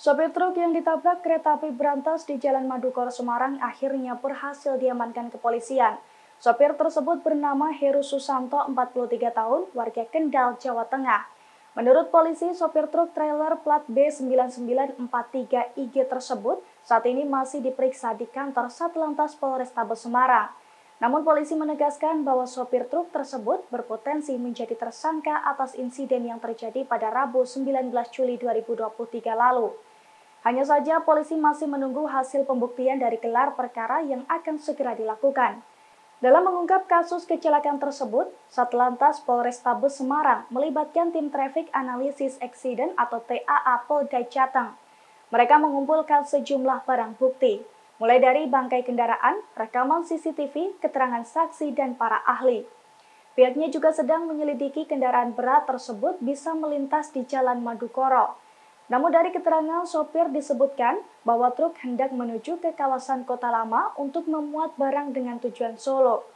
Sopir truk yang ditabrak kereta api berantas di Jalan Madukoro Semarang akhirnya berhasil diamankan kepolisian. Sopir tersebut bernama Heru Susanto, 43 tahun, warga Kendal, Jawa Tengah. Menurut polisi, sopir truk trailer plat B9943 IG tersebut saat ini masih diperiksa di kantor Satlantas Polrestabes Semarang. Namun polisi menegaskan bahwa sopir truk tersebut berpotensi menjadi tersangka atas insiden yang terjadi pada Rabu 19 Juli 2023 lalu. Hanya saja polisi masih menunggu hasil pembuktian dari gelar perkara yang akan segera dilakukan. Dalam mengungkap kasus kecelakaan tersebut, Satlantas Polrestabes Semarang melibatkan tim Traffic Analysis Accident atau TAA Polda Jateng. Mereka mengumpulkan sejumlah barang bukti, mulai dari bangkai kendaraan, rekaman CCTV, keterangan saksi, dan para ahli. Pihaknya juga sedang menyelidiki kendaraan berat tersebut bisa melintas di Jalan Madukoro. Namun dari keterangan sopir disebutkan bahwa truk hendak menuju ke kawasan Kota Lama untuk memuat barang dengan tujuan Solo.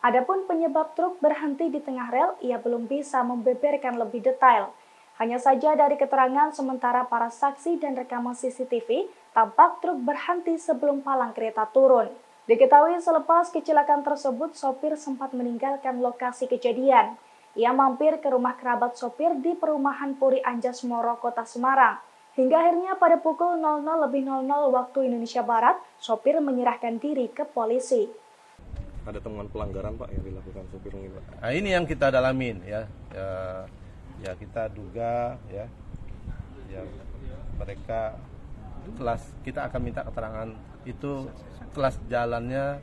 Adapun penyebab truk berhenti di tengah rel, ia belum bisa membeberkan lebih detail. Hanya saja dari keterangan sementara para saksi dan rekaman CCTV, tampak truk berhenti sebelum palang kereta turun. Diketahui selepas kecelakaan tersebut, sopir sempat meninggalkan lokasi kejadian. Ia mampir ke rumah kerabat sopir di perumahan Puri Anjas Moro, Kota Semarang. Hingga akhirnya pada pukul 00 lebih 00 waktu Indonesia Barat, sopir menyerahkan diri ke polisi. Ada temuan pelanggaran Pak yang dilakukan sopir ini Pak? Nah, ini yang kita dalamin ya. Ya, ya kita duga ya, ya mereka kelas kita akan minta keterangan itu kelas jalannya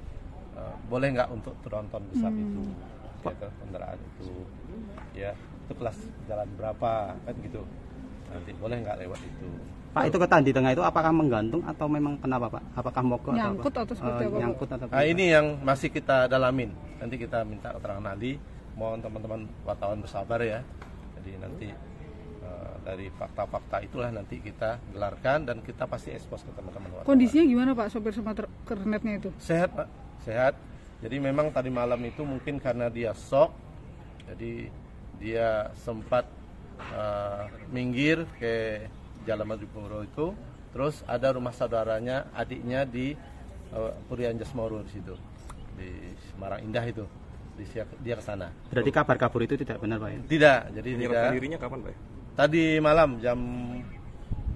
uh, boleh nggak untuk tronton besar hmm. itu ya, kendaraan itu ya itu kelas jalan berapa kan gitu nanti boleh nggak lewat itu Pak itu ketan di tengah itu apakah menggantung atau memang kenapa Pak? Apakah mogok nyangkut atau, atau seperti uh, apa? Nyangkut atau nah, ini yang masih kita dalamin. Nanti kita minta keterangan ahli. Mohon teman-teman wartawan bersabar ya. Jadi nanti uh, dari fakta-fakta itulah nanti kita gelarkan dan kita pasti ekspos ke teman-teman wartawan. Kondisinya gimana Pak sopir sama kernetnya itu? Sehat Pak, sehat. Jadi memang tadi malam itu mungkin karena dia shock, jadi dia sempat uh, minggir ke Jalan Madukoro itu terus ada rumah saudaranya adiknya di uh, Purian Jasmoro di situ di Semarang Indah itu di dia ke sana. Berarti kabar kabur itu tidak benar Pak ya? Tidak, jadi tidak. dirinya kapan Pak? Tadi malam jam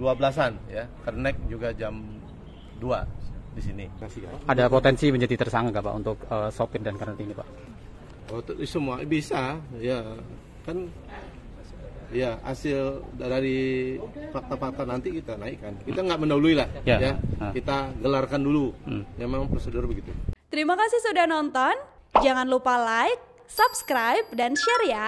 12-an ya. Kernek juga jam 2 di sini. Ada potensi menjadi tersangka Pak untuk uh, sopir dan kernet ini Pak? Oh, semua bisa ya. Kan ya hasil dari fakta-fakta nanti kita naikkan. Kita nggak mendahului lah, ya. ya. Kita gelarkan dulu. Hmm. Ya memang prosedur begitu. Terima kasih sudah nonton. Jangan lupa like, subscribe, dan share ya.